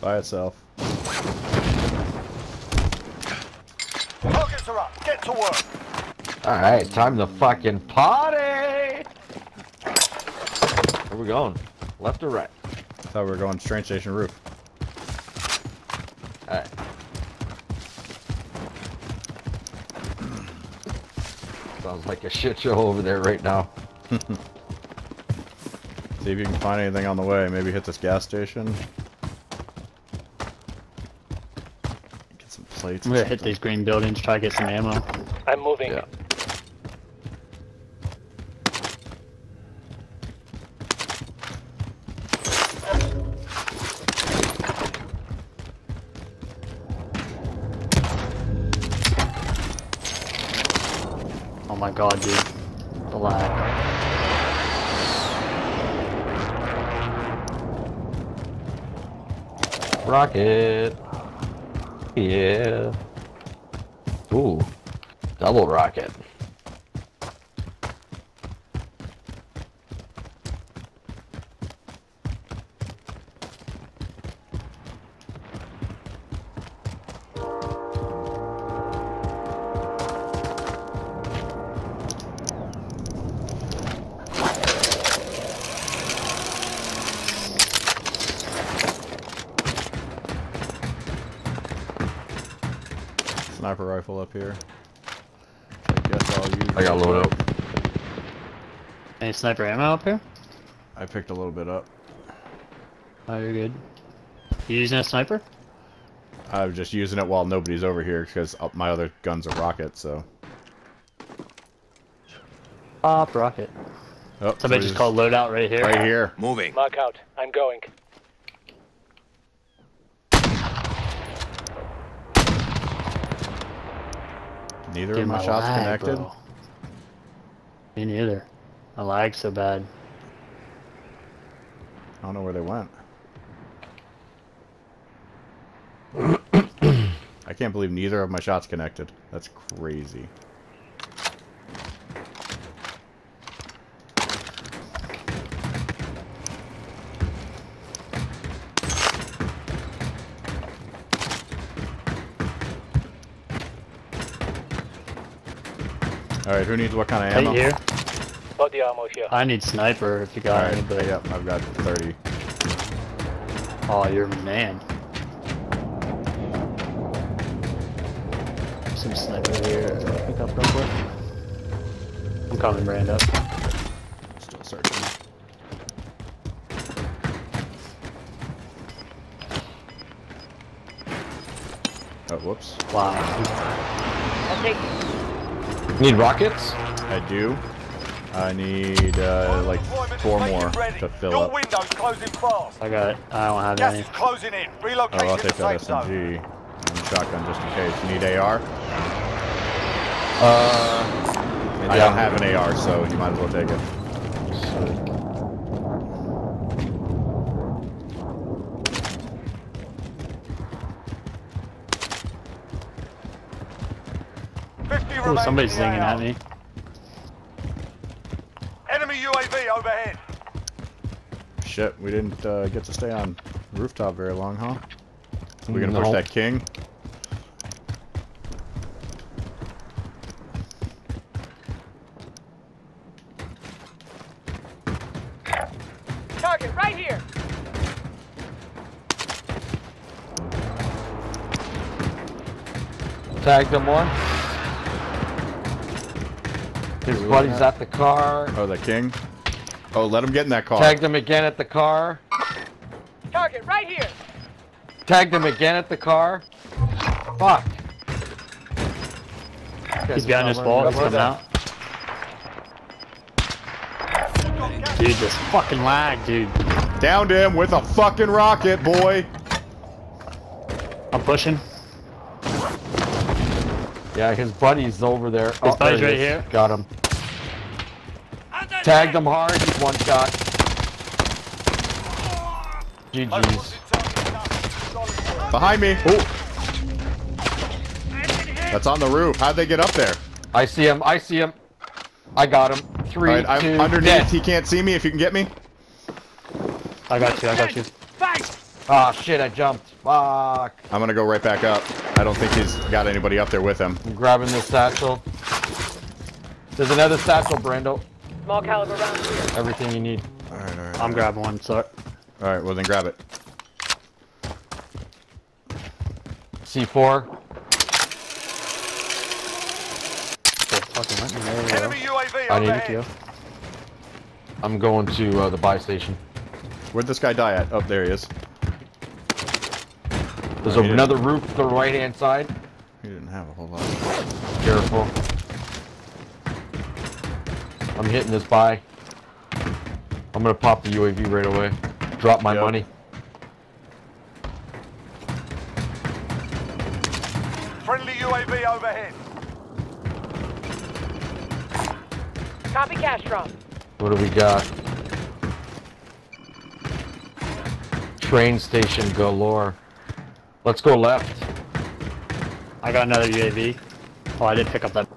by itself. Targets are up. Get to work. Alright, time to fucking party! Where we going? Left or right? I Thought we were going train station roof. Alright. Sounds like a shit show over there right now. See if you can find anything on the way. Maybe hit this gas station. Get some plates. I'm gonna hit these green buildings, try to get some ammo. I'm moving. Yeah. Oh my god, dude. The lag. Rocket. Yeah. Ooh. Double rocket. Sniper rifle up here. I guess I'll use. I got it. load up. Any sniper ammo up here? I picked a little bit up. Oh, you're good. You using a sniper? I was just using it while nobody's over here because uh, my other gun's a rocket. So. Pop rocket. Oh, Somebody just called loadout right here. right here. Moving. Mark out. I'm going. Neither Dude, of my my shots lag, connected. bro. Me neither. I lag's so bad. I don't know where they went. I can't believe neither of my shots connected. That's crazy. Alright, who needs what kind of Right ammo? here. Body armor here. I need sniper if you got Alright, any, but yep, I've got 30. oh, you're man. Some sniper here. Pick up real quick. I'm coming, Brando. Still searching. Oh, whoops. Wow. Need rockets? I do. I need, uh, like, four more to fill Your up. window's closing fast. I got. I don't have Gas any. is closing in. Oh, I'll take that safe zone. SMG and shotgun just in case. You need AR? Uh, I don't have an AR, so you might as well take it. Oh, somebody's in the zinging at me. Enemy UAV overhead. Shit, we didn't uh, get to stay on rooftop very long, huh? we're gonna push that king? Target right here. tagged him one. His buddy's at the car. Oh, the king? Oh, let him get in that car. Tagged him again at the car. Target right here. Tagged him again at the car. Fuck. He's behind his ball. He's coming out. Dude, this fucking lag, dude. Downed him with a fucking rocket, boy. I'm pushing. Yeah, his buddy's over there. His oh, buddy's right here. Got him. Tagged him hard. He's one shot. GG's. Behind me. That's on the roof. How'd they get up there? I see him. I see him. I got him. Three, Alright, I'm two, underneath. dead. He can't see me if you can get me. I got you. I got you. Ah, shit, I jumped. Fuck. I'm gonna go right back up. I don't think he's got anybody up there with him. I'm grabbing this satchel. There's another satchel, Brando. Small caliber rounds here. Everything you need. Alright, alright. I'm grabbing one, sorry. Alright, well then grab it. C4. Oh, fucking let me know. Enemy UAV I need overhead. Yo. I'm going to uh, the buy station. Where'd this guy die at? Oh, there he is. There's I need it. another roof to the right hand side. He didn't have a whole lot. Careful. I'm hitting this buy. I'm gonna pop the UAV right away. Drop my Yep. money. Friendly UAV overhead. Copy cash drop. What do we got? Train station galore. Let's go left. I got another UAV. Oh, I did pick up that.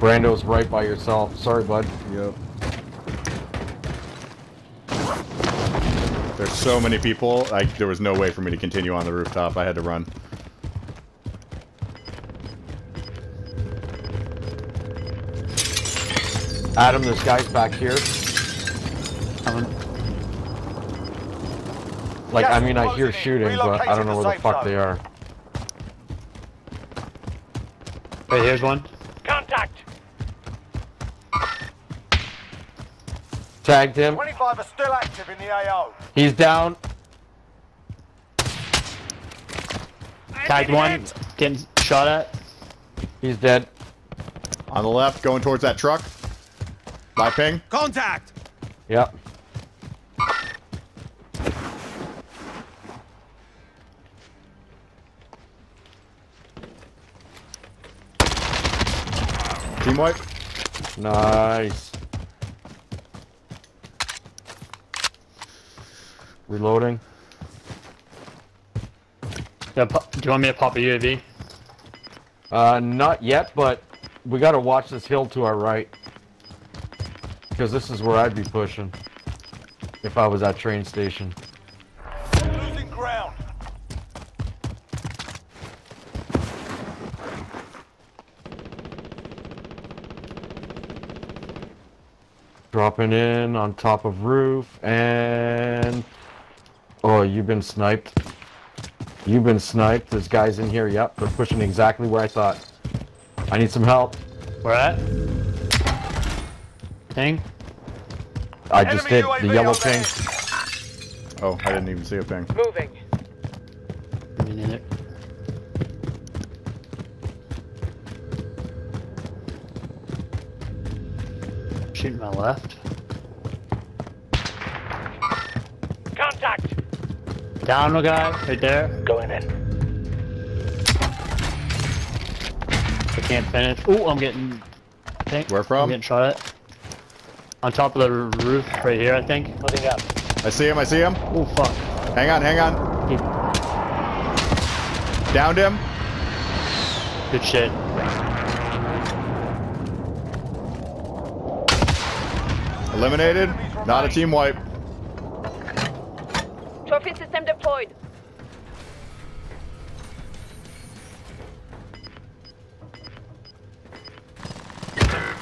Brando's right by yourself. Sorry, bud. Yep. There's so many people, like there was no way for me to continue on the rooftop. I had to run. Adam, this guy's back here. Coming. Like, Gas I mean, I hear shooting, but I don't know where the fuck zone. they are. Hey, here's one. Tagged him. 25 are still active in the AO. He's down. Tagged one. Getting shot at. He's dead. On the left, going towards that truck. My ping. Contact! Yep. Team wipe. Nice. Reloading. Yeah, do you want me to pop a UAV? Uh, not yet, but we gotta watch this hill to our right. Because this is where I'd be pushing. If I was at train station. Losing ground. Dropping in on top of roof and... Oh, you've been sniped. You've been sniped. There's guys in here. Yep, they're pushing exactly where I thought. I need some help. Where at? Thing? I just Enemy did UAV the yellow overhead. ping. Oh, I didn't even see a ping. Moving. Me neither. Shooting my left. Down a guy, right there. Going in. I can't finish. Ooh, I'm getting. I think. Where from? I'm getting shot at. On top of the roof, right here, I think. Moving up. I see him. I see him. Oh fuck. Hang on, hang on. He- Downed him. Good shit. Eliminated. Not a team wipe.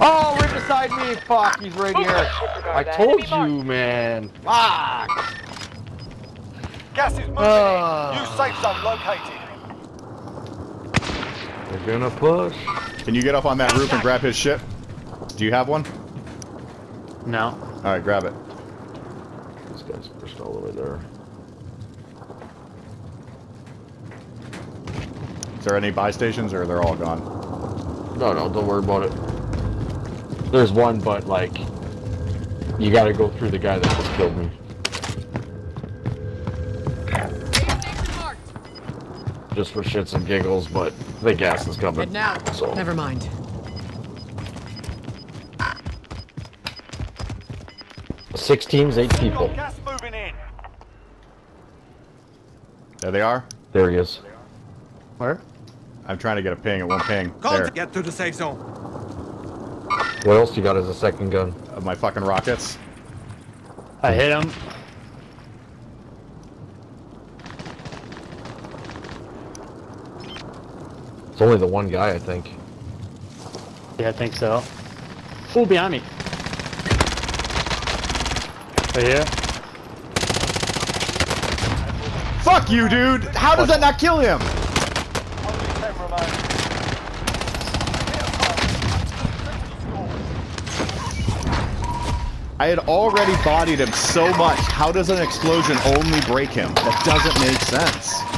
Oh, right beside me. Fuck, he's right here. I told you, man. Fuck. Gas is moving in. New safe zone located. They're gonna push. Can you get up on that roof and grab his shit? Do you have one? No. All right, grab it. This guy's pushed all the way there. Is there any buy stations or they're all gone? No, no, don't worry about it. There's one, but like, you gotta go through the guy that just killed me. Just for shits and giggles, but the gas is coming. Head now. So Never mind. six teams, eight people. Gas moving in. There they are. There he is. Where? I'm trying to get a ping. It won't ping. Call There. to get to the safe zone. What else you got as a second gun? Of my fucking rockets. I hit him. It's only the one guy, I think. Yeah, I think so. Oh, behind me. Right here. Fuck you, dude! How does that not kill him? Only 10 remain. Hit a target. I had already bodied him so much. How does an explosion only break him? That doesn't make sense.